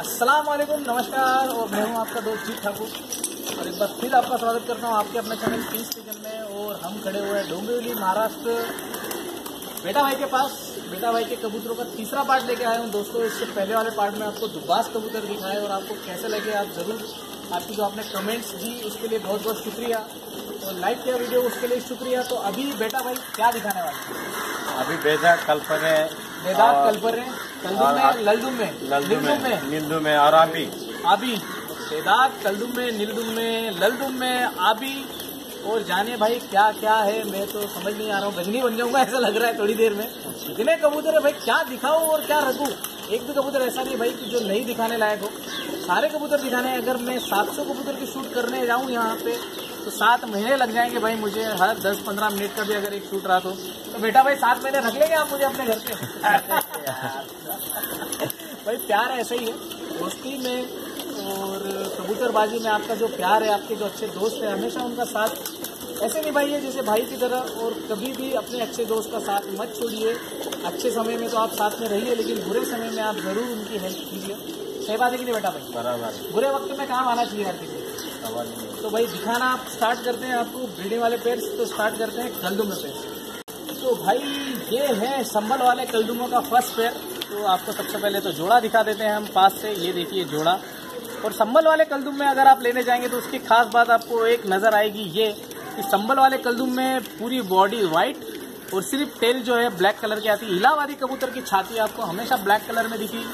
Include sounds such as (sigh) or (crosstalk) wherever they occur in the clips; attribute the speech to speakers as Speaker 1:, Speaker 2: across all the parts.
Speaker 1: अस्सलाम वालेकुम नमस्कार और मैं हूँ आपका दोस्त जीत ठाकुर। और एक बार फिर आपका स्वागत करता हूँ आपके अपने चैनल पीस किचन में और हम खड़े हुए हैं डोंबिवली महाराष्ट्र। बेटा भाई के पास बेटा भाई के कबूतरों का तीसरा पार्ट लेके आया हूँ। दोस्तों इससे पहले वाले पार्ट में आपको दुबास कबूतर दिखाए और आपको कैसे लगे आप ज़रूर आपकी जो आपने कमेंट्स दी उसके लिए बहुत बहुत शुक्रिया। और लाइक किया वीडियो उसके लिए शुक्रिया। तो अभी बेटा भाई क्या दिखाने वाले
Speaker 2: अभी बेजा कल पर है।
Speaker 1: में ललदुम में
Speaker 2: और
Speaker 1: आबी। बेदात कलदुम में नीलदुम में ललदुम में आबी। और जाने भाई क्या क्या है? मैं तो समझ नहीं आ रहा हूँ। गजनी बन जाऊँगा ऐसा लग रहा है थोड़ी देर में। इतने कबूतर है भाई क्या दिखाऊँ और क्या रखूँ? एक भी कबूतर ऐसा नहीं भाई कि जो नहीं दिखाने लायक हो। सारे कबूतर दिखाने अगर मैं 700 कबूतर की शूट करने जाऊँ यहाँ पे तो सात महीने लग जाएँगे भाई मुझे। हर 10-15 मिनट का भी अगर एक शूट रहा तो। तो बेटा भाई सात महीने रख लेंगे आप मुझे अपने घर पे? भाई प्यार ऐसा ही है। दोस्ती में और कबूतरबाजी में आपका जो प्यार है आपके जो अच्छे दोस्त हैं हमेशा उनका साथ ऐसे निभाइए जैसे भाई की तरह और कभी भी अपने अच्छे दोस्त का साथ मत छोड़िए। अच्छे समय में तो आप साथ में रहिए लेकिन बुरे समय में आप ज़रूर उनकी हेल्प कीजिए। सही बात है कि नहीं बेटा भाई?
Speaker 2: बराबर।
Speaker 1: बुरे वक्त में काम आना चाहिए आपके लिए तो भाई दिखाना आप स्टार्ट करते हैं आपको ब्रीडिंग वाले पेयर्स तो स्टार्ट करते हैं कल्दू पेड़ तो भाई ये है संभल वाले कल्दुमों का फ़र्स्ट पेयर तो आपको सबसे पहले तो जोड़ा दिखा देते हैं हम पास से। ये देखिए जोड़ा। और संभल वाले कल्दुम में अगर आप लेने जाएँगे तो उसकी खास बात आपको एक नज़र आएगी ये कि संभल वाले कल्दुम में पूरी बॉडी वाइट और सिर्फ़ टेल जो है ब्लैक कलर की आती है। इलाहाबादी कबूतर की छाती आपको हमेशा ब्लैक कलर में दिखी।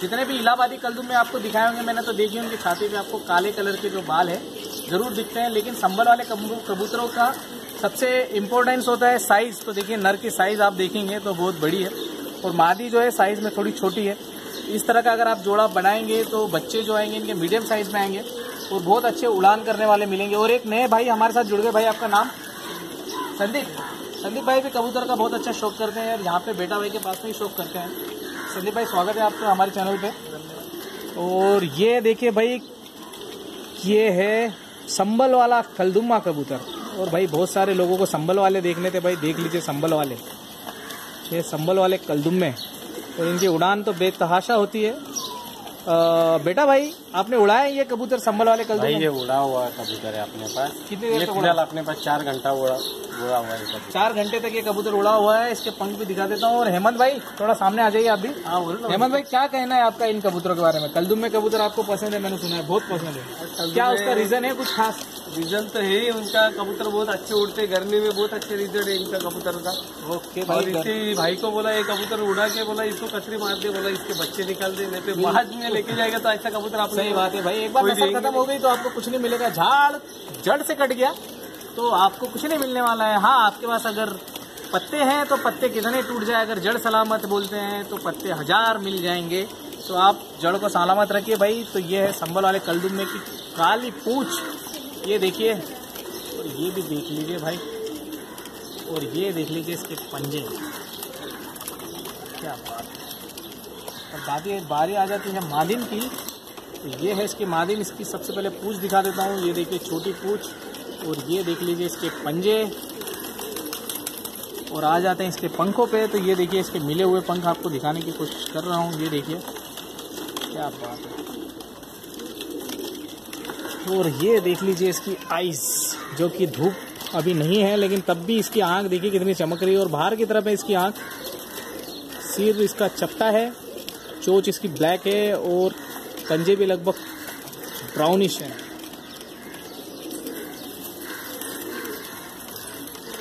Speaker 1: जितने भी इलाहाबादी कल्दुम में आपको दिखाए होंगे, मैंने तो देखी उनकी छाती पे आपको काले कलर के जो बाल है, ज़रूर दिखते हैं। लेकिन संभल वाले कबूतरों का सबसे इम्पोर्टेंस होता है साइज़ तो देखिए नर की साइज़ आप देखेंगे तो बहुत बड़ी है। और मादी जो है साइज़ में थोड़ी छोटी है। इस तरह का अगर आप जोड़ा बनाएँगे तो बच्चे जो आएँगे, इनके मीडियम साइज़ में आएँगे और बहुत अच्छे उड़ान करने वाले मिलेंगे। और एक नए भाई हमारे साथ जुड़ गए। भाई, आपका नाम? संदीप। संदीप भाई भी कबूतर का बहुत अच्छा शौक करते हैं और यहाँ पे बेटा भाई के पास में ही शौक करते हैं। संदीप भाई, स्वागत है आपका हमारे चैनल पे। और ये देखिए भाई, ये है संबल वाला कलदुमा कबूतर। और भाई, बहुत सारे लोगों को संबल वाले देखने थे। भाई, देख लीजिए संबल वाले। ये संबल वाले कलदुम में और इनकी उड़ान तो बेतहाशा होती है। आ, बेटा भाई आपने उड़ाया ये कबूतर संभल वाले
Speaker 2: भाई ये उड़ा हुआ कबूतर है अपने पास।
Speaker 1: कितनी देर तक उड़ा?
Speaker 2: अपने पास चार घंटा उड़ा उड़ा हुआ है
Speaker 1: चार घंटे तक ये कबूतर उड़ा हुआ है इसके पंख भी दिखा देता हूँ। और हेमंत भाई थोड़ा सामने आ जाइए आप भी। हेमंत भाई क्या कहना है आपका इन कबूतरों के बारे में? कलदुम में कबूतर आपको पसंद है मैंने सुना है बहुत पसंद है। क्या उसका रीजन है कुछ खास?
Speaker 3: रीजन तो है ही उनका कबूतर बहुत अच्छे उड़ते गर्मी में बहुत अच्छे रिज़ल्ट है इनका कबूतर का।
Speaker 1: ओके
Speaker 3: और
Speaker 1: भाई
Speaker 3: इसी भाई को बोला ये कबूतर उड़ा के बोला इसको कचरी मार दे बोला इसके बच्चे निकाल दे नहीं तो बाद में लेके जाएगा तो ऐसा कबूतर आप
Speaker 1: सही बात है भाई एक बार
Speaker 3: देंगे
Speaker 1: खत्म हो गई तो आपको कुछ नहीं मिलेगा। झाड़ जड़ से कट गया तो आपको कुछ नहीं मिलने वाला है। हाँ आपके पास अगर पत्ते हैं तो पत्ते कितने टूट जाए? अगर जड़ सलामत बोलते हैं तो पत्ते हज़ार मिल जाएँगे। तो आप जड़ को सलामत रखिए भाई। तो ये है संबल वाले कलदुम में की काली पूछ। ये देखिए और ये भी देख लीजिए भाई। और ये देख लीजिए इसके पंजे। क्या बात है। और दादी बारी आ जाती है मालिन की। तो ये है इसकी मादिन इसकी सबसे पहले पूछ दिखा देता हूँ। ये देखिए, छोटी पूछ, और ये देख लीजिए इसके पंजे। और आ जाते हैं इसके पंखों पे तो ये देखिए इसके मिले हुए पंख आपको दिखाने की कोशिश कर रहा हूँ। ये देखिए, क्या बात है। और ये देख लीजिए इसकी आइज़ जो कि धूप अभी नहीं है, लेकिन तब भी इसकी आँख देखिए कितनी चमक रही है। और बाहर की तरफ़ है इसकी आँख, सिर इसका चपटा है, चोच इसकी ब्लैक है, और पंजे भी लगभग ब्राउनिश है।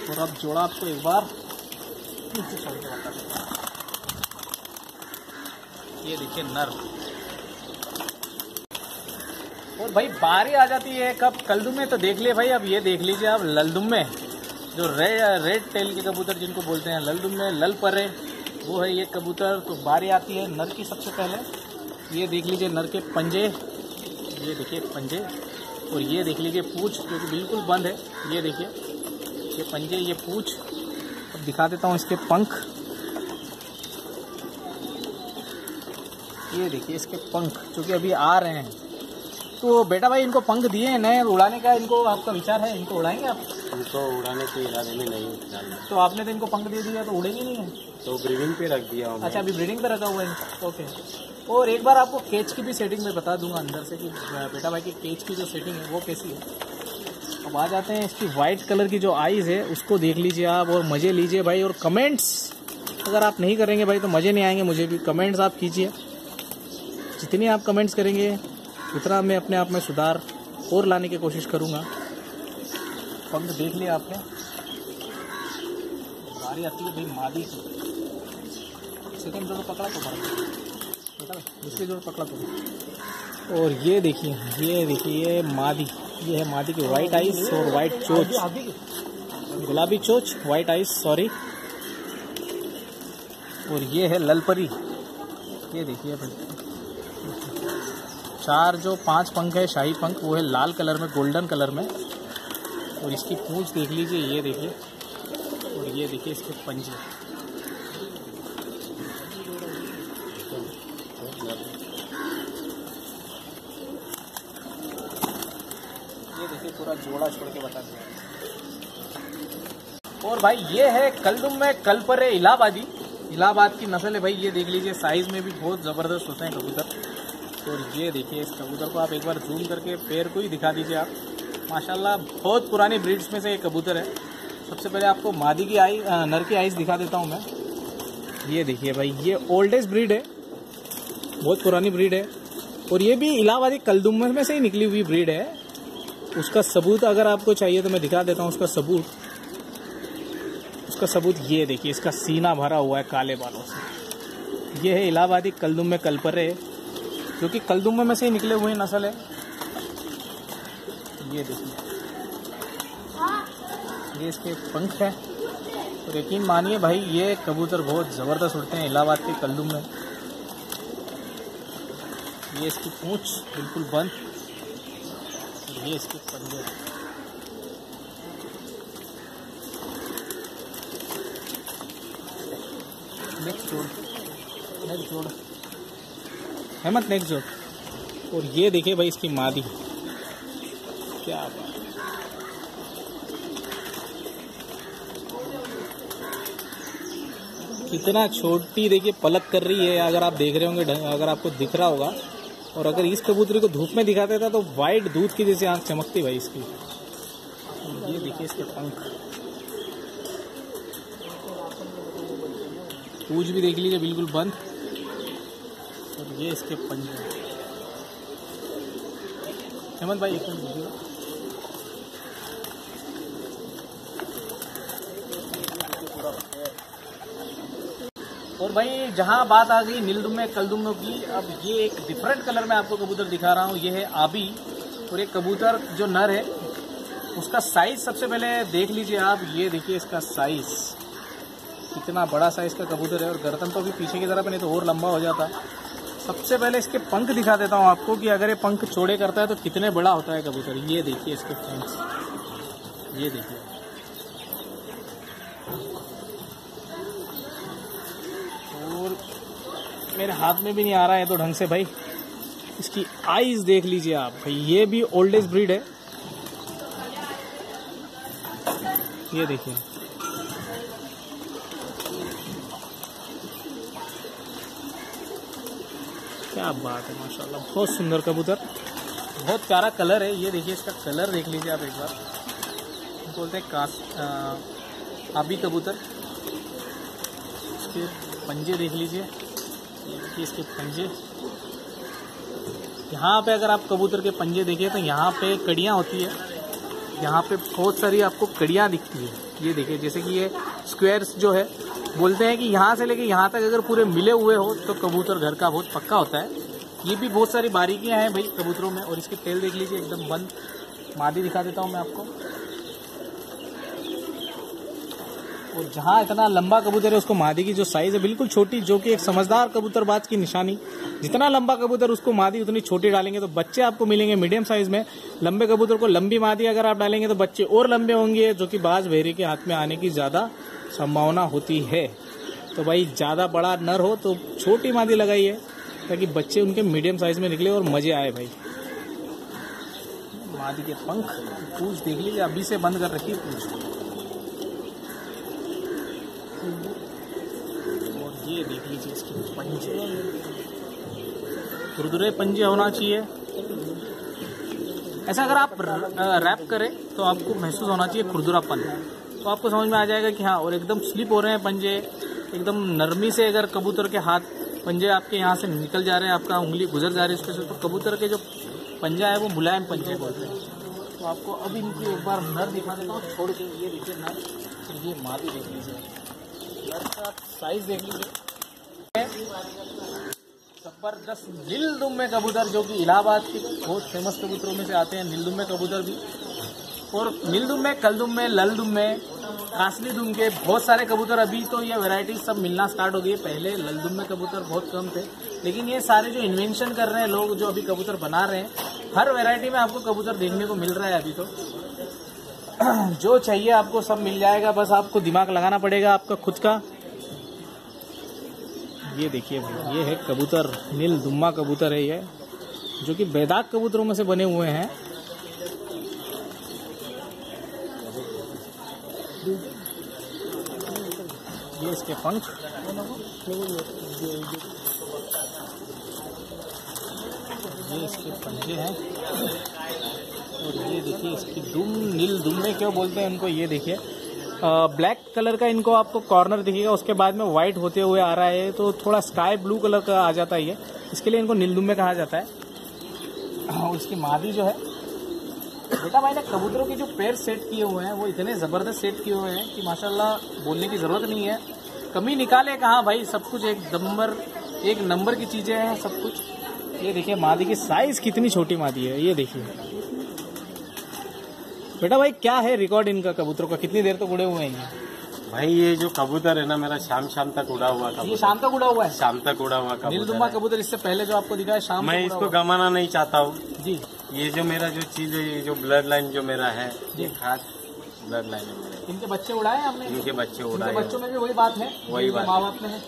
Speaker 1: और अब जोड़ा आपको एक बार। ये देखिए नर। और भाई, बारी आ जाती है कब कलदुम में तो देख लिए भाई, अब ये देख लीजिए आप ललदुम में। जो रेड रेड टेल के कबूतर जिनको बोलते हैं ललदुम में लल परे, वो है ये कबूतर। तो बारी आती है नर की सबसे पहले। ये देख लीजिए नर के पंजे, ये देखिए पंजे, और ये देख लीजिए पूछ, जो कि बिल्कुल बंद है, ये देखिए, ये पंजे, ये पूछ। अब दिखा देता हूँ इसके पंख। ये देखिए इसके पंख, जो कि अभी आ रहे हैं। तो बेटा भाई इनको पंख दिए हैं नए उड़ाने का इनको आपका विचार है इनको उड़ाएँगे आप?
Speaker 2: इनको उड़ाने के इरादे में नहीं डालना
Speaker 1: तो आपने तो इनको पंख दे दिया तो उड़ेंगे नहीं है
Speaker 2: तो ब्रीडिंग पे रख दिया
Speaker 1: अच्छा अभी ब्रीडिंग पे रखा हुआ है। ओके और एक बार आपको केज की भी सेटिंग में बता दूँगा अंदर से कि बेटा भाई की केज की जो सेटिंग है वो कैसी है? अब आ जाते हैं इसकी वाइट कलर की जो आईज है उसको देख लीजिए आप और मज़े लीजिए भाई और कमेंट्स अगर आप नहीं करेंगे भाई तो मज़े नहीं आएँगे मुझे भी। कमेंट्स आप कीजिए। जितने आप कमेंट्स करेंगे उतना मैं अपने आप में सुधार और लाने की कोशिश करूँगा। पंख देख लिया आपने? बारी आती है भाई मादी की सेकंड जोड़ पकड़ा तो भर बेटा दूसरी जोड़ पकड़ा तो और ये देखिए ये देखिए ये मादी। ये है मादी की वाइट आइस और वाइट चोच गुलाबी चोच वाइट आइस सॉरी और ये है ललपरी। ये देखिए भाई चार जो पाँच पंख है, शाही पंख, वो है लाल कलर में, गोल्डन कलर में। और इसकी पूंछ देख लीजिए, ये देखिए। और ये देखिए, इसके पंजे। ये देखिए, पूरा जोड़ा छोड़ के बता दिया। और भाई, ये है कलदुम में कल पर है इलाहाबादी। इलाहाबाद की नस्ल है भाई, ये देख लीजिए, साइज़ में भी बहुत ज़बरदस्त होते हैं कबूतर। और ये देखिए इस कबूतर को आप एक बार जूम करके पैर को ही दिखा दीजिए आप। माशाल्लाह, बहुत पुरानी ब्रीड्स में से एक कबूतर है। सबसे पहले आपको मादी की आई नर की आइस दिखा देता हूँ मैं। ये देखिए भाई, ये ओल्डेस्ट ब्रीड है। बहुत पुरानी ब्रीड है। और ये भी इलाहाबादी कलदुम में से ही निकली हुई ब्रीड है। उसका सबूत अगर आपको चाहिए तो मैं दिखा देता हूँ उसका सबूत। उसका सबूत ये देखिए, इसका सीना भरा हुआ है काले बालों से। ये है इलाहाबादी कलदुम में कलपरे जो कि में से ही निकले हुए नस्ल है। ये देखिए ये इसके पंख है। और यकीन मानिए भाई, ये कबूतर बहुत ज़बरदस्त उड़ते हैं, इलाहाबाद के कलदुम में। ये इसकी पूंछ बिल्कुल बंद। और ये इसके पंजे। नेक्स्ट जोड़। नेक्स्ट जोड़। हेमंत नेक्स्ट जोड़ और ये देखिए भाई इसकी मादी। क्या बात। कितना छोटी देखिए पलक कर रही है। अगर आप देख रहे होंगे अगर आपको दिख रहा होगा। और अगर इस कबूतरी को धूप में दिखा देता तो वाइट दूध की जैसे आँख चमकती भाई इसकी। ये देखिए इसके पंख। पूछ भी देख लीजिए, बिल्कुल बंद। और ये इसके पंजे हेमंत भाई, एक मिनट दीजिएगा। और भाई, जहाँ बात आ गई नीलदुमे कलदुमे की, अब ये एक डिफरेंट कलर में आपको कबूतर दिखा रहा हूँ। ये है आबी। और ये कबूतर जो नर है, उसका साइज़ सबसे पहले देख लीजिए आप। ये देखिए इसका साइज़ कितना बड़ा साइज़ का कबूतर है। और गर्दन तो भी पीछे की तरफ़ नहीं तो और लंबा हो जाता। सबसे पहले इसके पंख दिखा देता हूँ आपको कि अगर ये पंख चौड़े करता है तो कितने बड़ा होता है कबूतर। ये देखिए इसके पंख। ये देखिए। और मेरे हाथ में भी नहीं आ रहा है तो ढंग से भाई। इसकी आईज देख लीजिए आप। भाई, ये भी ओल्डेस्ट ब्रीड है। ये देखिए। क्या बात है, माशाल्लाह, बहुत सुंदर कबूतर। बहुत प्यारा कलर है, ये देखिए इसका कलर देख लीजिए आप एक बार। बोलते हैं कास आबी कबूतर। इसके पंजे देख लीजिए। ये देखिए इसके पंजे। यहाँ पे अगर आप कबूतर के पंजे देखिए तो यहाँ पे कड़ियाँ होती है। यहाँ पे बहुत सारी आपको कड़ियाँ दिखती है। ये देखिए, जैसे कि ये स्क्वायर्स जो है बोलते हैं कि यहाँ से लेके यहाँ तक अगर पूरे मिले हुए हो तो कबूतर घर का बहुत पक्का होता है। ये भी बहुत सारी बारीकियाँ हैं भाई कबूतरों में, और इसके तेल देख लीजिए, एकदम बंद। मादी दिखा देता हूँ मैं आपको। और जहाँ इतना लंबा कबूतर है, उसको मादी की जो साइज़ है, बिल्कुल छोटी, जो कि एक समझदार कबूतरबाज की निशानी। जितना लंबा कबूतर उसको मादी, उतनी छोटी डालेंगे तो बच्चे आपको मिलेंगे मीडियम साइज़ में। लंबे कबूतर को लंबी मादी अगर आप डालेंगे तो बच्चे और लंबे होंगे, जो कि बाज भेरी के हाथ में आने की ज़्यादा संभावना होती है। तो भाई, ज़्यादा बड़ा नर हो तो छोटी मादी लगाइए, ताकि बच्चे उनके मीडियम साइज़ में निकले और मज़े आए भाई। मादी के पंख, पूछ देख लीजिए, अभी से बंद कर रखी पूछ और ये देख लीजिए इसके पंजे खुरदुरे पंजे होना चाहिए। ऐसा अगर आप रैप करें तो आपको महसूस होना चाहिए खुरदुरापन। तो आपको समझ में आ जाएगा कि हाँ और एकदम स्लिप हो रहे हैं पंजे, एकदम नरमी से अगर कबूतर के हाथ पंजे आपके यहाँ से निकल जा रहे हैं, आपका उंगली गुजर जा रही है उसके से तो कबूतर के जो पंजा है, वो मुलायम पंजे बोलते हैं। तो आपको अब इनकी एक बार नर दिखा देता हूँ, छोड़ के ये देखिए नर और ये मादी देख लीजिए। नर का साइज़ देख लीजिए। ज़बरदस्त नील दुम्बे कबूतर, जो कि इलाहाबाद के बहुत फ़ेमस कबूतरों में से आते हैं नील दुम्बे कबूतर भी। और नील दुम्बे कल दुम्बे लल दुम्बे कासली दुम बहुत सारे कबूतर अभी तो ये वैरायटी सब मिलना स्टार्ट हो गई है। पहले लल दुम्बे कबूतर बहुत कम थे, लेकिन ये सारे जो इन्वेंशन कर रहे हैं, लोग जो अभी कबूतर बना रहे हैं, हर वैरायटी में आपको कबूतर देखने को मिल रहा है अभी तो। (clears throat) जो चाहिए आपको सब मिल जाएगा, बस आपको दिमाग लगाना पड़ेगा आपका खुद का। ये देखिए भाई ये है कबूतर, नील दुम्मा कबूतर है ये, जो कि बैदाक कबूतरों में से बने हुए हैं। ये इसके पंख। ये इसके पंजे हैं। और ये देखिए, इसकी दुम, नील दुम्बे क्यों बोलते हैं उनको, ये देखिए। ब्लैक कलर का इनको आपको कॉर्नर दिखेगा, उसके बाद में व्हाइट होते हुए आ रहा है तो थोड़ा स्काई ब्लू कलर का आ जाता है ये। इसके लिए इनको नीलदुम्बे कहा जाता है। और इसकी मादी जो है, बेटा भाई ने कबूतरों के जो पैर सेट किए हुए हैं, वो इतने ज़बरदस्त सेट किए हुए हैं कि माशाल्लाह बोलने की ज़रूरत नहीं है। कमी निकाले कहाँ भाई, सब कुछ एक नंबर एक नंबर की चीज़ें हैं, सब कुछ। ये देखिए, मादी की साइज़ कितनी छोटी मादी है, ये देखिए। बेटा भाई क्या है रिकॉर्ड इनका कबूतरों का? कितनी देर तक तो उड़े हुए हैं?
Speaker 2: भाई ये जो कबूतर है ना मेरा शाम शाम तक उड़ा हुआ
Speaker 1: ये
Speaker 2: कबूतर।
Speaker 1: शाम तक उड़ा हुआ है?
Speaker 2: शाम तक उड़ा हुआ कबूतर।
Speaker 1: कबूतर इससे पहले जो आपको दिखा है शाम
Speaker 2: मैं इसको गमाना नहीं चाहता हूँ।
Speaker 1: जी।
Speaker 2: ये जो मेरा जो चीज़ है ये जो ब्लड लाइन जो मेरा है ये खास ब्लड लाइन है मेरा।
Speaker 1: इनके बच्चे उड़ाए हैं आपने
Speaker 2: इनके बच्चे उड़ाए
Speaker 1: बच्चों में भी वही बात है
Speaker 2: वही बात
Speaker 1: माँ बाप में है।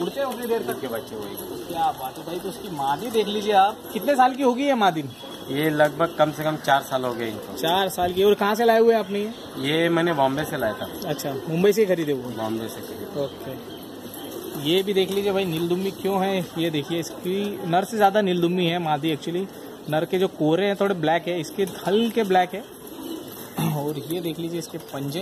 Speaker 1: उड़ते हैं उतनी देर तक।
Speaker 2: इनके बच्चे वही
Speaker 1: क्या बात है भाई तो उसकी मादी देख लीजिए आप। कितने साल की होगी ये मादी
Speaker 2: ये लगभग कम से कम चार साल हो गए इनको।
Speaker 1: चार साल की। और कहाँ से लाए हुए आपने ये
Speaker 2: ये मैंने बॉम्बे से लाया था।
Speaker 1: अच्छा मुंबई से ही खरीदे हुए
Speaker 2: बॉम्बे से खरीदा।
Speaker 1: ओके। ये भी देख लीजिए भाई नीलदुम्बी क्यों है? ये देखिए इसकी नर से ज़्यादा नीलदुम्बी है मादी एक्चुअली नर के जो कोरे हैं थोड़े ब्लैक है इसके हल्के ब्लैक है। और ये देख लीजिए इसके पंजे।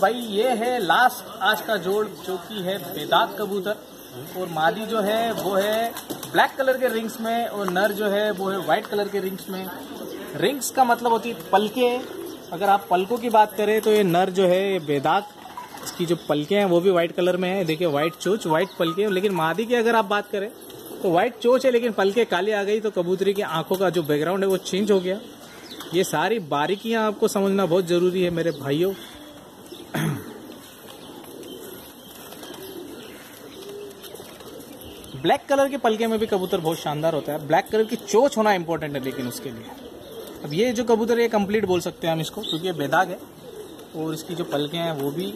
Speaker 1: भाई ये है लास्ट आज का जोड़, जो कि है बेदाग कबूतर। और मादी जो है, वो है ब्लैक कलर के रिंग्स में, और नर जो है, वो है व्हाइट कलर के रिंग्स में। रिंग्स का मतलब होती है पलके। अगर आप पलकों की बात करें तो ये नर जो है, ये बेदाग, इसकी जो पलके हैं, वो भी व्हाइट कलर में है। देखिए व्हाइट चोच व्हाइट पलके। लेकिन मादी की अगर आप बात करें तो व्हाइट चोच है, लेकिन पलके काले आ गई तो कबूतरी की आँखों का जो बैकग्राउंड है, वो चेंज हो गया। ये सारी बारीकियाँ आपको समझना बहुत ज़रूरी है, मेरे भाइयों। ब्लैक कलर के पलके में भी कबूतर बहुत शानदार होता है। ब्लैक कलर की चोच होना इंपॉर्टेंट है लेकिन उसके लिए। अब ये जो कबूतर है, ये कंप्लीट बोल सकते हैं हम इसको, क्योंकि ये बेदाग है और इसकी जो पलके हैं वो भी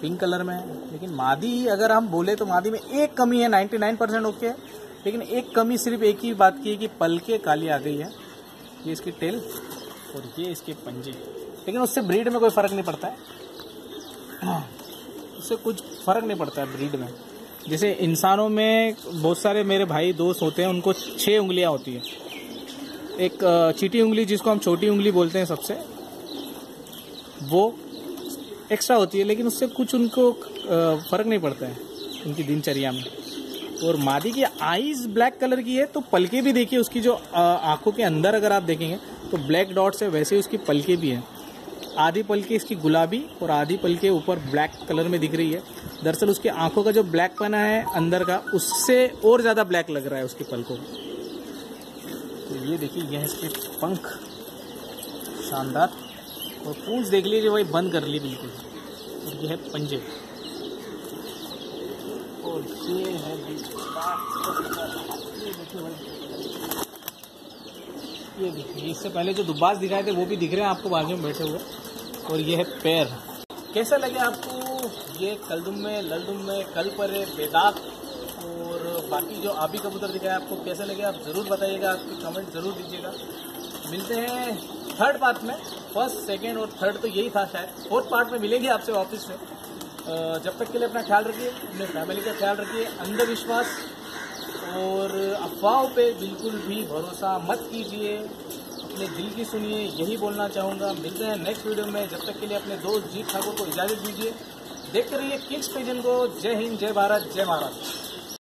Speaker 1: पिंक कलर में है। लेकिन मादी, अगर हम बोले तो मादी में एक कमी है 99 परसेंट ओके है। लेकिन एक कमी सिर्फ़ एक ही बात की है कि पलके काली आ गई है। ये इसकी टेल और ये इसके पंजे। लेकिन उससे ब्रीड में कोई फ़र्क नहीं पड़ता है। (clears throat) उससे कुछ फ़र्क नहीं पड़ता है ब्रीड में। जैसे इंसानों में बहुत सारे मेरे भाई दोस्त होते हैं, उनको छः उंगलियाँ होती हैं। एक चीटी उंगली जिसको हम छोटी उंगली बोलते हैं सबसे, वो एक्स्ट्रा होती है, लेकिन उससे कुछ उनको फ़र्क नहीं पड़ता है उनकी दिनचर्या में। और मादी की आईज ब्लैक कलर की है तो पलके भी देखिए, उसकी जो आँखों के अंदर अगर आप देखेंगे तो ब्लैक डॉट्स है, वैसे ही उसकी पलके भी हैं। आधी पल पलके इसकी गुलाबी और आधी पलके ऊपर ब्लैक कलर में दिख रही है। दरअसल उसकी आँखों का जो ब्लैक पना है अंदर का, उससे और ज़्यादा ब्लैक लग रहा है उसके पलकों को। तो ये देखिए ये है इसके पंख। शानदार। और पूंछ देख लीजिए वही बंद कर ली बिल्कुल। और ये है पंजे। और ये है ये देखिए इससे पहले जो दुब्बाज दिखाए थे, वो भी दिख रहे हैं, आपको बाजू में बैठे हुए। और ये है पैर। कैसा लगे आपको ये कलदुम में, ललदुम में, कल पर बेदाग? और बाकी जो आबी कबूतर दिखाए आपको, कैसे लगे आप ज़रूर बताइएगा, आपकी कमेंट ज़रूर दीजिएगा। मिलते हैं थर्ड पार्ट में। फ़र्स्ट सेकेंड और थर्ड तो यही था शायद। फोर्थ पार्ट में मिलेंगे आपसे वापस में। जब तक के लिए अपना ख्याल रखिए, अपने फैमिली का ख्याल रखिए, अंधविश्वास। और अफवाहों पे बिल्कुल भी भरोसा मत कीजिए। अपने दिल की सुनिए, यही बोलना चाहूँगा। मिलते हैं नेक्स्ट वीडियो में। जब तक के लिए अपने दोस्त जीत ठाकुर को इजाज़त दीजिए। देखते रहिए किंग्स पिजन को। जय हिंद, जय भारत, जय महाराष्ट्र।